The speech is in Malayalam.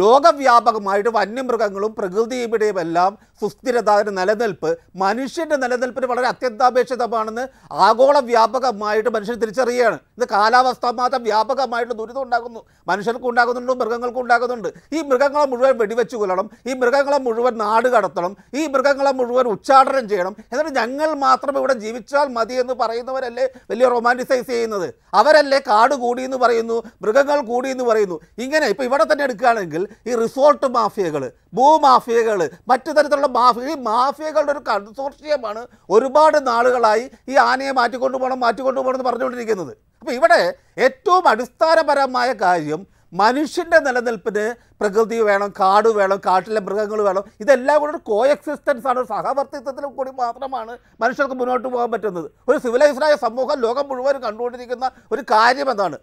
ലോകവ്യാപകമായിട്ട് വന്യമൃഗങ്ങളും പ്രകൃതിയുടെയും എല്ലാം സുസ്ഥിരത നിലനിൽപ്പ് മനുഷ്യന്റെ നിലനിൽപ്പിന് വളരെ അത്യന്താപേക്ഷിതമാണെന്ന് ആഗോള വ്യാപകമായിട്ട് മനുഷ്യർ തിരിച്ചറിയുകയാണ്. ഇത് കാലാവസ്ഥ മാത്രം വ്യാപകമായിട്ട് ദുരിതം ഉണ്ടാകുന്നു മനുഷ്യർക്കും ഉണ്ടാകുന്നുണ്ട് മൃഗങ്ങൾക്കും ഉണ്ടാകുന്നുണ്ട്. ഈ മൃഗങ്ങളെ മുഴുവൻ വെടിവെച്ച് കൊല്ലണം ഈ മൃഗങ്ങളെ മുഴുവൻ നാട് കടത്തണം ഈ മൃഗങ്ങളെ മുഴുവൻ ഉച്ചാടനം ചെയ്യണം. എന്നിട്ട് ഞങ്ങൾ മാത്രം ഇവിടെ ജീവിച്ചാൽ മതി എന്ന് പറയുന്നവരല്ലേ വലിയ റൊമാന്റിസൈസ് ചെയ്യുന്നത്? അവരല്ലേ കാട് കൂടി എന്ന് പറയുന്നു മൃഗങ്ങൾ കൂടി എന്ന് പറയുന്നു. ഇങ്ങനെ ഇപ്പോൾ ഇവിടെ തന്നെ എടുക്കുകയാണെങ്കിൽ ഈ റിസോർട്ട് മാഫിയകൾ ഭൂമാഫിയകൾ മറ്റു തരത്തിലുള്ള മാഫിയ ഈ മാഫിയകളുടെ ഒരു കൺസോർഷ്യമാണ് ഒരുപാട് നാളുകളായി ഈ ആനയെ മാറ്റിക്കൊണ്ടു പോകണം മാറ്റിക്കൊണ്ടു പോകണം എന്ന് പറഞ്ഞുകൊണ്ടിരിക്കുന്നത്. അപ്പോൾ ഇവിടെ ഏറ്റവും അടിസ്ഥാനപരമായ കാര്യം മനുഷ്യന്റെ നിലനിൽപ്പിന് പ്രകൃതി വേണം കാട് വേണം കാട്ടിലെ മൃഗങ്ങൾ വേണം. ഇതെല്ലാം കൂടെ ഒരു കോ എക്സിസ്റ്റൻസ് ആണ് ഒരു സഹവർത്തിത്വത്തിൽ കൂടി മാത്രമാണ് മനുഷ്യർക്ക് മുന്നോട്ട് പോകാൻ പറ്റുന്നത്. ഒരു സിവിലൈസ്ഡായ സമൂഹം ലോകം മുഴുവൻ കണ്ടുകൊണ്ടിരിക്കുന്ന ഒരു കാര്യം എന്താണ്